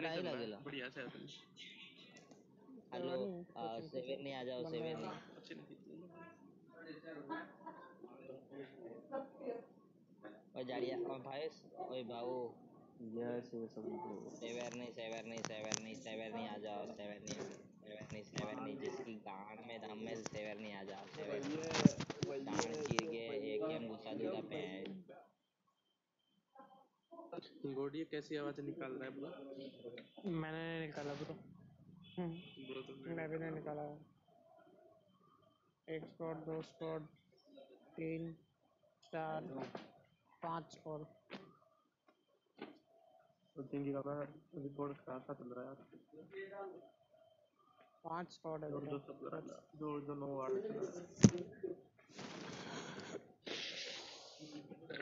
बढ़िया ट्राई रहा बढ़िया से हेलो सेवन नहीं आ जाओ सेवन नहीं ओए जाड़िया ओ भाई ओए बाबू। यस ये सब सेवर नहीं सेवर नहीं सेवर नहीं सेवर नहीं आ जाओ सेवर नहीं सेवर नहीं सेवर नहीं। जिसकी गांड में दम है सेवर नहीं आ जाओ सेवर नहीं गांड चीर के एक गेम घुसा दूँगा पे गोडिया कैसी आवाज़ निकाल रहा है ब्रो? मैंने नहीं निकाला ब्रो। हम्म, ब्रो तो मैं भी नहीं निकाला। एक स्क्वाड दो स्क्वाड तीन चार पाँच स्क्वाड तो थिंकिंग का रिकॉर्ड खासा चल रहा है यार। पाँच स्क्वाड है और जो सब रहा है जो जो नो वार्ड। चल रहा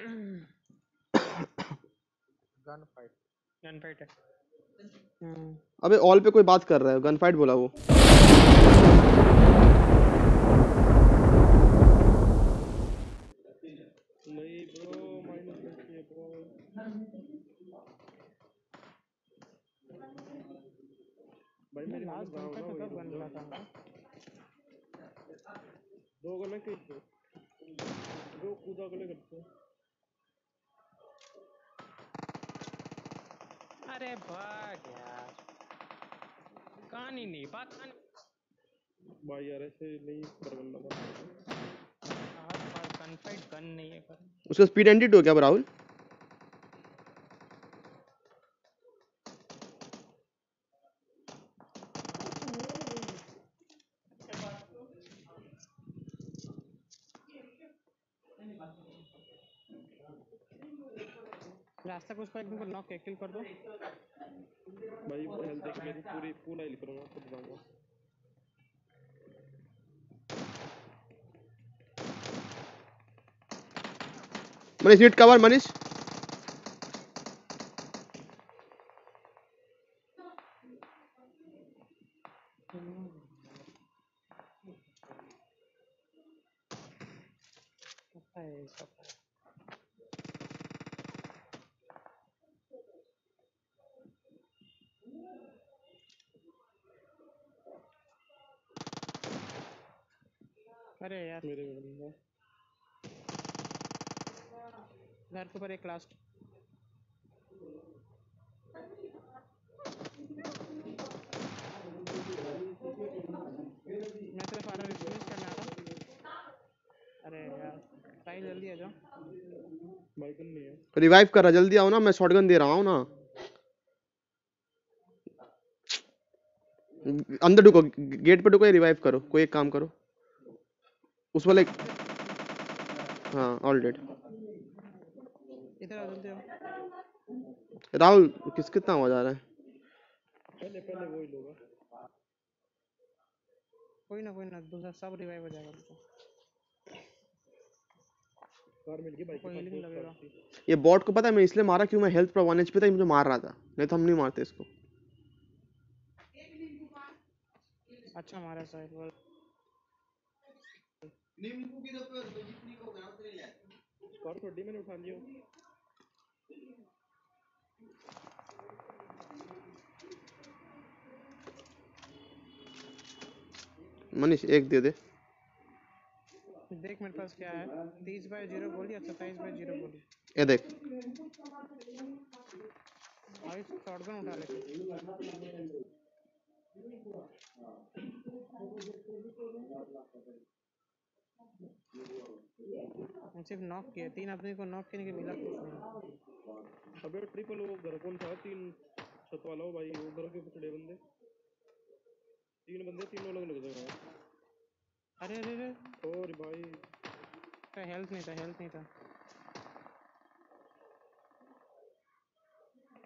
है गन फाइट गन फाइट है। हम्म। अबे ऑल पे कोई बात कर रहा है गन फाइट बोला वो। भाई मैं लास्ट गन हो में कब गन बंदा। था। दो गन के दो कूदा गले करते अरे भाग यार। कहानी नहीं बात भाई यार ऐसे नहीं कर बंदा गन फाइट गन नहीं है पर। उसका स्पीड एंडेड हो गया राहुल? रास्ता को उसको एक नॉक किल कर दो। भाई हेल्थ देख मेरी पूरी पूरा आइल करूँगा खुद जाऊँगा मनीष नीट कवर मनीष पता है सब अरे यार। मेरे घर के ऊपर एक लास्ट मैं सिर्फ़ करने आ रहा अरे यार ट्राई जल्दी आ जाओ। है। रिवाइव कर रहा जल्दी आओ ना मैं शॉटगन दे रहा हूँ ना। अंदर ढुको गेट पे ढुको रिवाइव करो कोई एक काम करो। उस वाले हाँ ऑल डेड इधर आ जल्दी आओ। राहुल किस कितना आवाज़ आ रहा है? पहले पहले वही लोग हैं। कोई ना कोई ना दूसरा सब रिवाइव हो जाएगा ये बॉट को पता है मैं इसलिए मारा क्यों मैं हेल्थ पर वन एचपी था मुझे मार रहा था। नहीं तो हम नहीं मारते इसको। अच्छा हमारा साइड वाल कार छोड़ी मैंने उठा लिया मनीष एक दे दे देख मेरे पास क्या है तीस बाय ज़ीरो गोली या सत्ताईस बाय ज़ीरो गोली ये देख भाई शॉटगन उठा लेते हम सिर्फ़ नॉक किए तीन आदमी को नॉक करने के मिला कुछ नहीं। अबे ट्रिपल वो घर कौन था? तीन छत वाला हो भाई वो घर के पिछड़े बंदे। तीन बंदे तीनों अलग अलग जगह हैं। अरे अरे अरे। और भाई। का हेल्थ नहीं था हेल्थ नहीं था।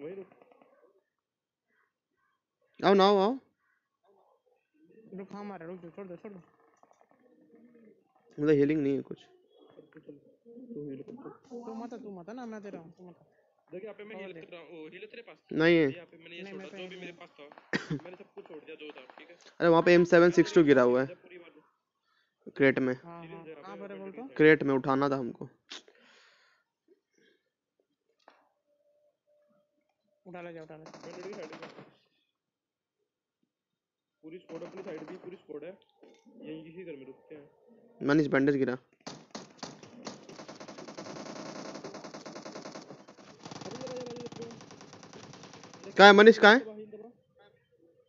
वही रुक आओ ना आओ। आओ रुक हाँ मारा रुक दो छोड़ दो छोड़ दो। मतलब हीलिंग नहीं है कुछ। तू हील कर दे। तू मत तू मत ना मैं दे तू मत। देख यहाँ पे मैं हील कर रहा हूँ हील तेरे पास नहीं है। यहाँ पे मैंने ये छोड़ा तो जो भी मेरे पास था मैंने सब कुछ छोड़ दिया जो था ठीक है? अरे वहाँ पे एम सेवन सिक्स टू गिरा हुआ है। क्रेट में। हाँ हाँ। बोल तो? क्रेट में उठाना था हमको। उठा ले जा उठा ले जा। मैं नेट की साइड में पूरी स्क्वाड अपनी साइड भी पूरी स्क्वाड है। यहीं किसी घर में रुकते हैं। मनीष बैंडेज गिरा। कहाँ है मनीष? कहाँ है?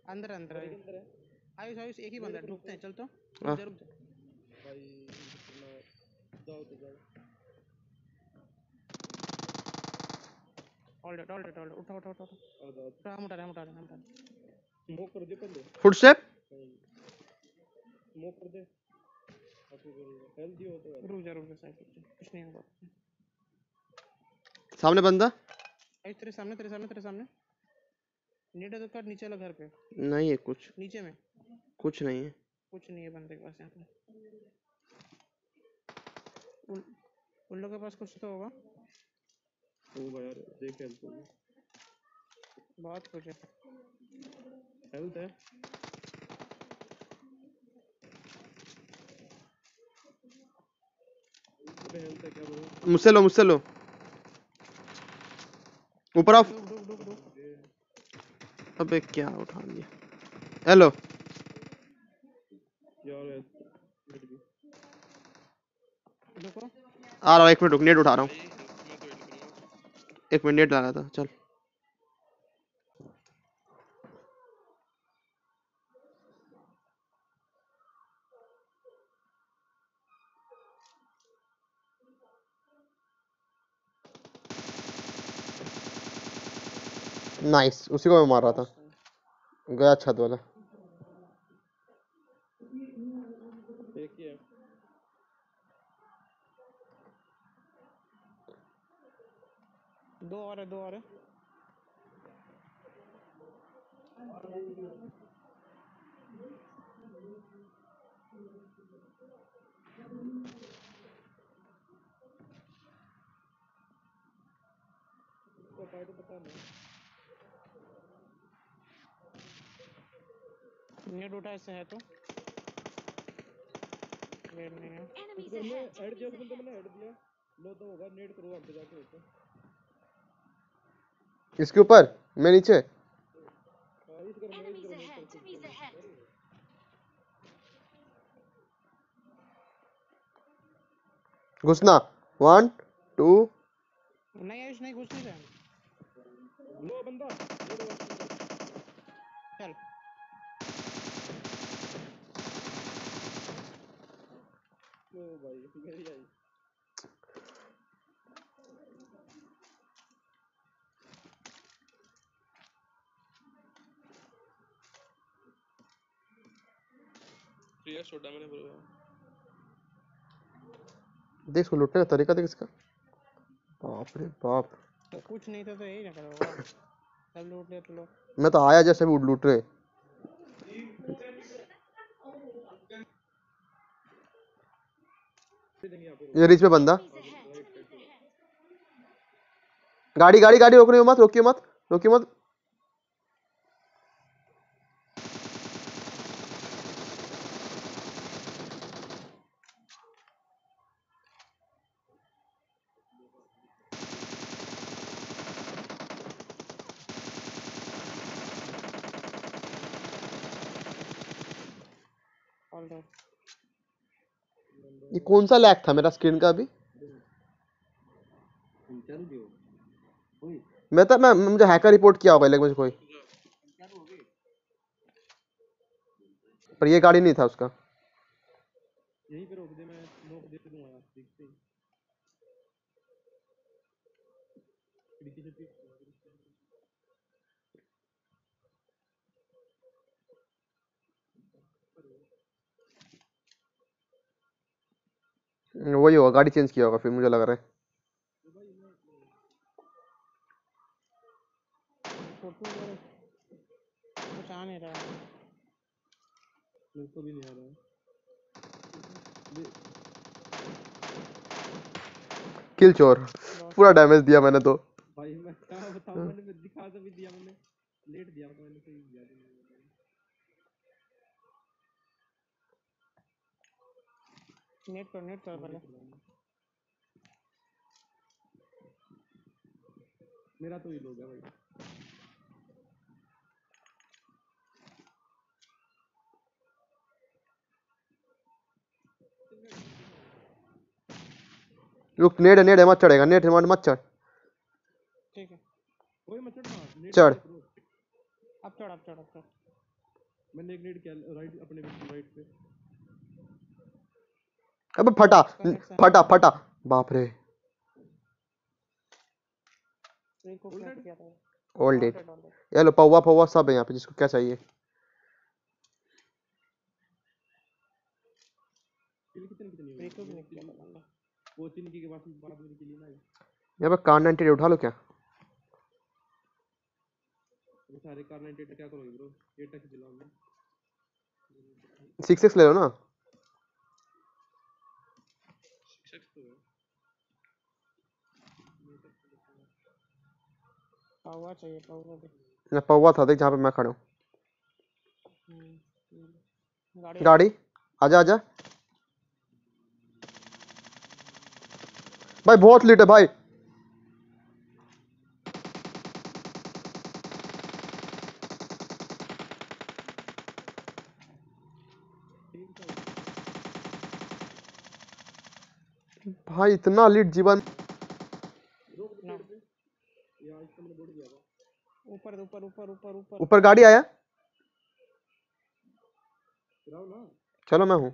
अंदर अंदर आयुष है आयुष आयुष एक ही बंदा है ढूंढते हैं चल तो। हाँ। भाई जाओ तो जाओ। ऑल डेट उठा उठा उठा उठा। उठा, हम उठा रहे हम उठा रहे हम उठा। रहे हैं हो तो नहीं होगा सामने बंदा तेरे सामने तेरे सामने तेरे सामने नेट तो कर नीचे वाला घर पे नहीं है कुछ नीचे में कुछ नहीं है कुछ नहीं है बंदे के पास यहाँ पे उन उन लोगों के पास कुछ तो होगा होगा यार देख बहुत कुछ है क्या बोलो मुझसे लो मुझसे लो ऊपर ऑफ़ अबे क्या उठा लिया। हेलो आ रहा हूँ एक मिनट रुक नेट उठा रहा हूँ। एक मिनट नेट ला रहा था चल। नाइस उसी को मैं मार रहा था। गया छत वाला। दो और है दो और है तो तो पता नहीं। नेट उठा ऐसे है तो। वेट नहीं है। घर में हेड दिया उस मैंने हेड दिया लो तो होगा नेट करो वहाँ पे जाके होता इसके ऊपर? मैं नीचे? हाँ घुसना। वन टू नहीं आयुष नहीं घुस नहीं रहा लो बंदा लो बंदा। चल। लो भाई मेरी आई। प्रिया छोटा मैंने बोला। देख इसको लूटने का तरीका देख इसका। बाप रे बाप। तो कुछ नहीं था तो यही ना करो। सब लूट ले तो लो। मैं तो आया जैसे भी लूट रहे। ये रिच पे बंदा। गाड़ी गाड़ी गाड़ी रोक रही हो मत रोकियो मत रोकियो मत। ऑल राइट ये कौन सा लैग था मेरा स्क्रीन का अभी? मैं तो मैं, मुझे हैकर रिपोर्ट किया होगा लेकिन मुझे कोई। पर ये गाड़ी नहीं था उसका। यहीं पे रोक दे मैं नोक दे दूँगा देखते ही खिड़की से देख वही होगा, गाड़ी चेंज किया होगा फिर मुझे लग रहा है। किल चोर पूरा डैमेज दिया मैंने तो। भाई, मैं क्या बताऊँ, मैंने दिखा तो भी दिया मैंने। लेट दिया तो मैंने सही दिया नेट कर नेट कर पहले। मेरा तो ही लोग है भाई। रुक नेट है नेट है मत चढ़ेगा नेट है मत चढ़। ठीक है। कोई मत चढ़ चढ़। अब चढ़ अब चढ़ अब चढ़। मैंने एक नेट किया राइट अपने राइट पे। अबे फटा फटा फटा। बाप रे। ऑल डेट ये लो पौवा पौवा सब है यहाँ पे जिसको क्या चाहिए। यहाँ पे कार 98 उठा लो क्या? ये सारे कार 98 क्या करोगे ब्रो ये टच दिलाओ मैं सिक्स एक्स ले लो ना सिक्स तो है पावा चाहिए पावा पौवा था देख जहाँ पे मैं खड़ा हूँ। गाड़ी आजा आजा। भाई बहुत लेट है भाई। भाई इतना लीड जीवन ना या इसका मैंने बोल दिया था ऊपर ऊपर ऊपर ऊपर गाड़ी आया? चलो मैं हूँ।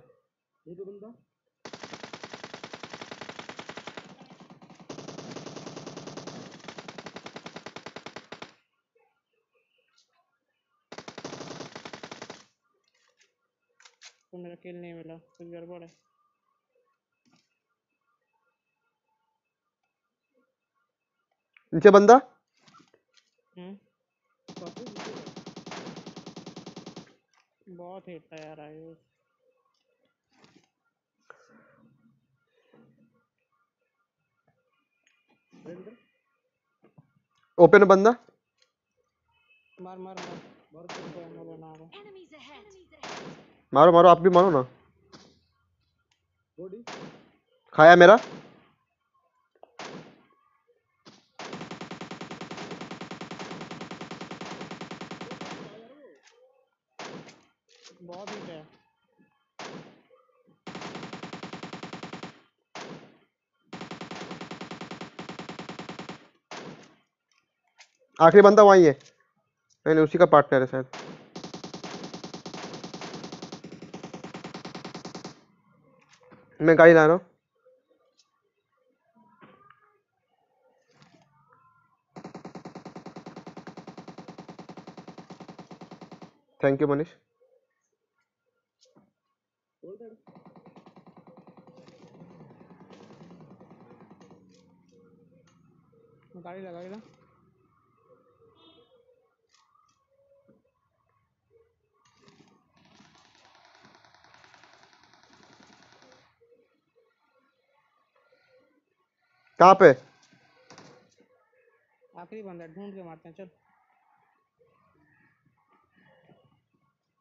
मेरा किल नहीं मिला कुछ गड़बड़ है नीचे बंदा हम्म पास में नीचे है। बहुत हिट है यार आयुष ओपन बंदा? मार मार मार। मारो मारो आप भी मारो ना। खाया मेरा बहुत हिट है आखिरी बंदा वही है। नहीं उसी का पार्टनर है शायद। मैं गाड़ी ला रहा हूँ। थैंक यू मनीष गाड़ी लगा कहाँ पे? आखिरी बंदा ढूंढ के मारते हैं चल।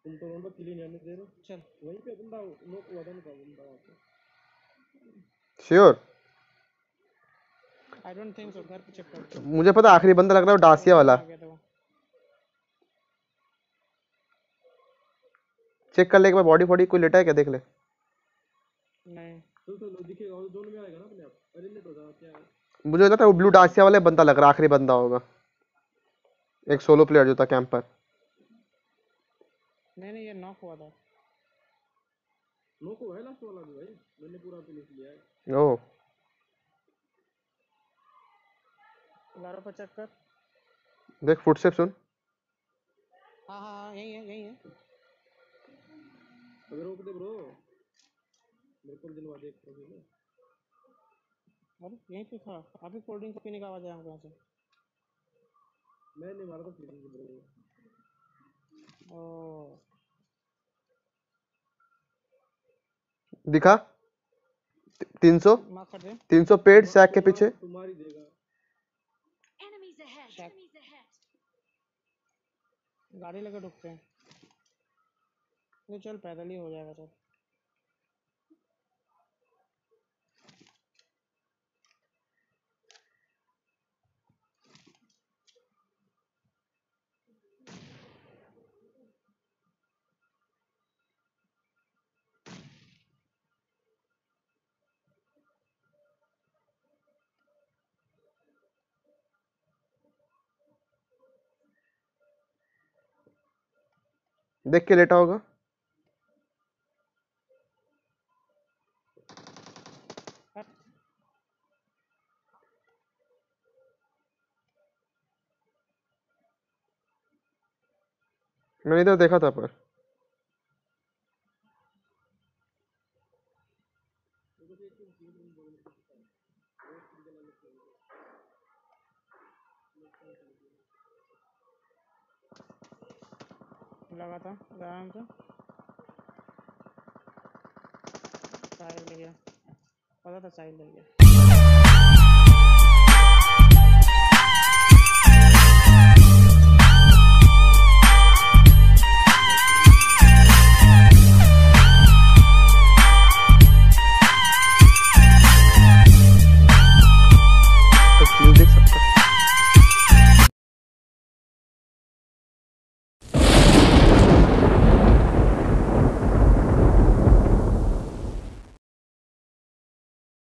तुम तो बंदा किल नहीं दे रहे चल। वहीं पे बंदा नोक हुआ था उनका बंदा वहाँ पे। Sure I don't think so घर पे चेक कर मुझे पता आखिरी बंदा लग रहा है डासिया वाला। चेक कर ले एक बार बॉडी फॉडी कोई लेटा है क्या? देख ले। नहीं। चल चल दिखेगा और जोन में आएगा ना मुझे लगता है वो ब्लू डासिया वाला बंदा लग रहा आखिरी बंदा होगा। एक सोलो प्लेयर जो था कैंपर नहीं नहीं ये नॉक हुआ था। नोक हुआ है लास्ट वाला भी भाई। मैंने पूरा फिनिश लिया है। ओह गाड़ो पे चेक कर। देख फुटस्टेप सुन। हाँ हाँ हाँ यही है यही है। अगर रोक दे ब्रो। मेरे को दिलवा दे एक अरे यहीं पे था। अभी कोल्ड ड्रिंक पीने का आवाज़ आया कहाँ से। मैं नहीं मारा था फीलिंग ब्रो ओ। दिखा। तीन सौ। तीन सौ पेड़ सैक के पीछे। तुम्हारी देगा. गाड़ी लेके ढुकते हैं। नहीं चल पैदल ही हो जाएगा चल। देख के लेटा होगा। मैंने इधर देखा था पर। आराम से साहिल ले गया पता था साहिल ले गया